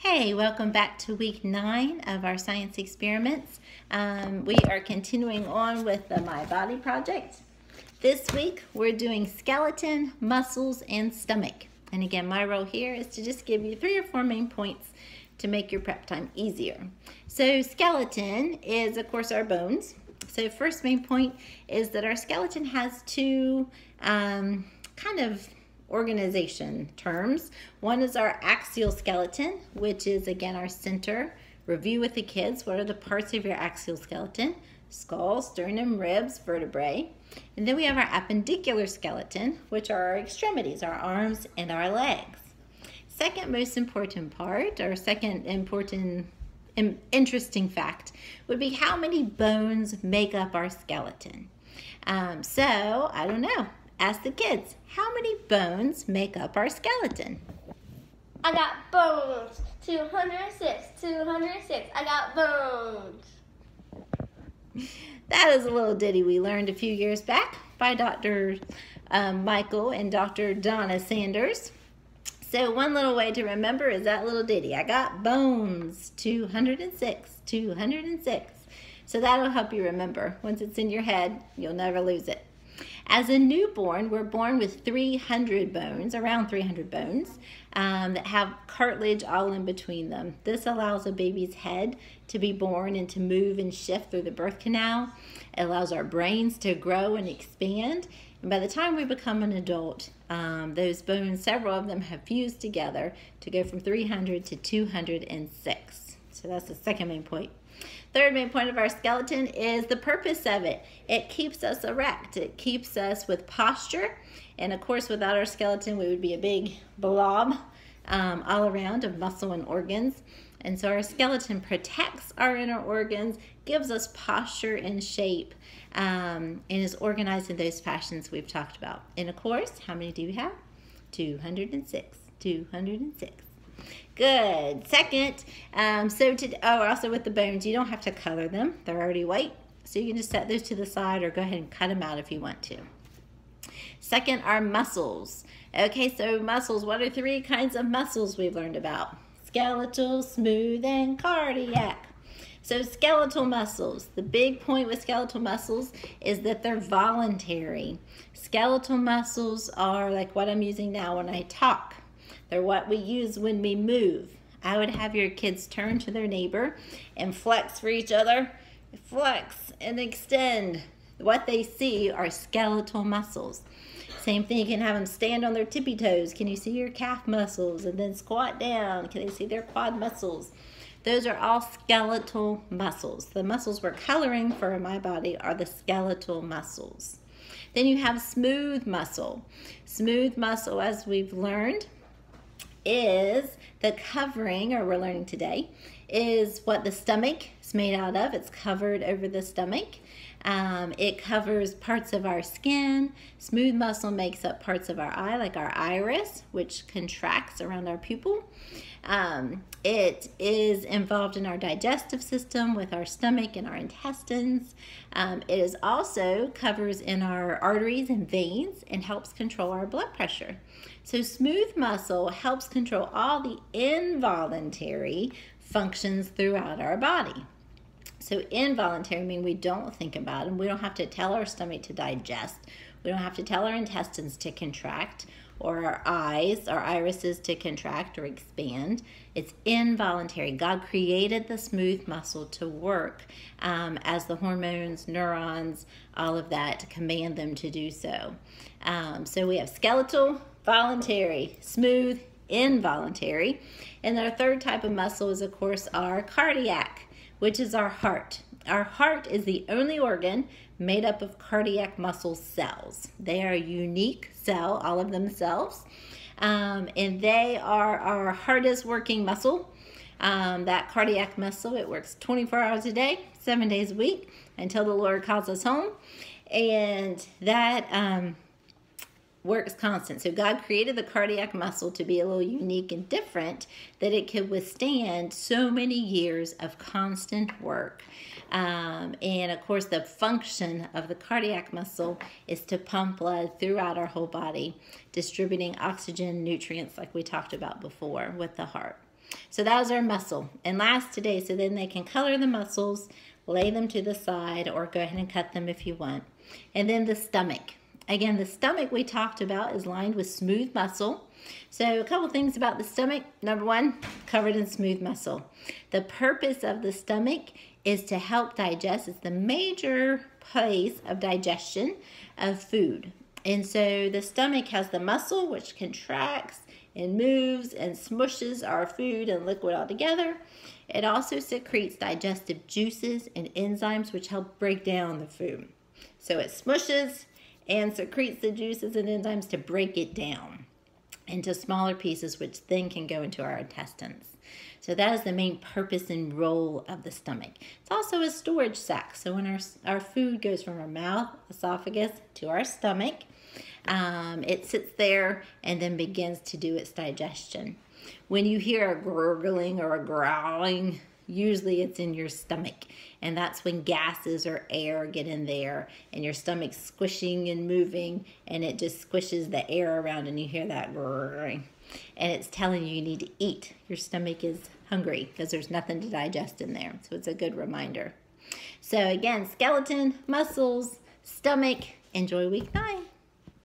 Hey, welcome back to week nine of our science experiments. Um, we are continuing on with the My Body project. This week we're doing skeleton, muscles, and stomach. And again, my role here is to just give you three or four main points to make your prep time easier. So skeleton is of course our bones. So first main point is that our skeleton has two um, kind of organization terms. One is our axial skeleton, which is again our center. Review with the kids, what are the parts of your axial skeleton? Skull, sternum, ribs, vertebrae. And then we have our appendicular skeleton, which are our extremities, our arms and our legs. Second most important part, or second important interesting fact, would be how many bones make up our skeleton. Um, so, I don't know. Ask the kids, how many bones make up our skeleton? I got bones. 206, 206. I got bones. That is a little ditty we learned a few years back by Dr. Um, Michael and Dr. Donna Sanders. So one little way to remember is that little ditty. I got bones, 206, 206. So that'll help you remember. Once it's in your head, you'll never lose it. As a newborn, we're born with 300 bones, around 300 bones, um, that have cartilage all in between them. This allows a baby's head to be born and to move and shift through the birth canal. It allows our brains to grow and expand. And by the time we become an adult, um, those bones, several of them have fused together to go from 300 to 206. So that's the second main point. Third main point of our skeleton is the purpose of it. It keeps us erect. It keeps us with posture. And of course, without our skeleton, we would be a big blob um, all around of muscle and organs. And so our skeleton protects our inner organs, gives us posture and shape, um, and is organized in those fashions we've talked about. And of course, how many do we have? 206. 206. Good. Second, um, so to, oh, also with the bones, you don't have to color them. They're already white. So you can just set those to the side or go ahead and cut them out if you want to. Second are muscles. Okay, so muscles, what are three kinds of muscles we've learned about? Skeletal, smooth, and cardiac. So skeletal muscles, the big point with skeletal muscles is that they're voluntary. Skeletal muscles are like what I'm using now when I talk. They're what we use when we move. I would have your kids turn to their neighbor and flex for each other. Flex and extend. What they see are skeletal muscles. Same thing, you can have them stand on their tippy toes. Can you see your calf muscles? And then squat down. Can they see their quad muscles? Those are all skeletal muscles. The muscles we're coloring for my body are the skeletal muscles. Then you have smooth muscle. Smooth muscle, as we've learned, is the covering, or we're learning today, is what the stomach is made out of. It's covered over the stomach. Um, it covers parts of our skin. Smooth muscle makes up parts of our eye, like our iris, which contracts around our pupil. Um, it is involved in our digestive system with our stomach and our intestines. Um, it is also covers in our arteries and veins and helps control our blood pressure. So smooth muscle helps control all the involuntary functions throughout our body. So involuntary mean we don't think about them. We don't have to tell our stomach to digest. We don't have to tell our intestines to contract or our eyes, our irises to contract or expand. It's involuntary. God created the smooth muscle to work um, as the hormones, neurons, all of that command them to do so. Um, so we have skeletal, voluntary, smooth, involuntary. And our third type of muscle is, of course, our cardiac, which is our heart. Our heart is the only organ made up of cardiac muscle cells. They are a unique cell, all of themselves, um, and they are our hardest working muscle. Um, that cardiac muscle, it works 24 hours a day, seven days a week until the Lord calls us home. And that um, works constant. So God created the cardiac muscle to be a little unique and different that it could withstand so many years of constant work. Um, and of course, the function of the cardiac muscle is to pump blood throughout our whole body, distributing oxygen, nutrients like we talked about before with the heart. So that was our muscle. And last today, so then they can color the muscles, lay them to the side, or go ahead and cut them if you want. And then the stomach. Again, the stomach we talked about is lined with smooth muscle. So a couple things about the stomach. Number one, covered in smooth muscle. The purpose of the stomach is to help digest. It's the major place of digestion of food. And so the stomach has the muscle which contracts and moves and smushes our food and liquid all together. It also secretes digestive juices and enzymes which help break down the food. So it smushes and secretes the juices and enzymes to break it down into smaller pieces, which then can go into our intestines. So that is the main purpose and role of the stomach. It's also a storage sac. So when our, our food goes from our mouth, esophagus, to our stomach, um, it sits there and then begins to do its digestion. When you hear a gurgling or a growling, usually it's in your stomach and that's when gases or air get in there and your stomach's squishing and moving and it just squishes the air around and you hear that grrring and it's telling you you need to eat. Your stomach is hungry because there's nothing to digest in there so it's a good reminder. So again skeleton muscles stomach enjoy week nine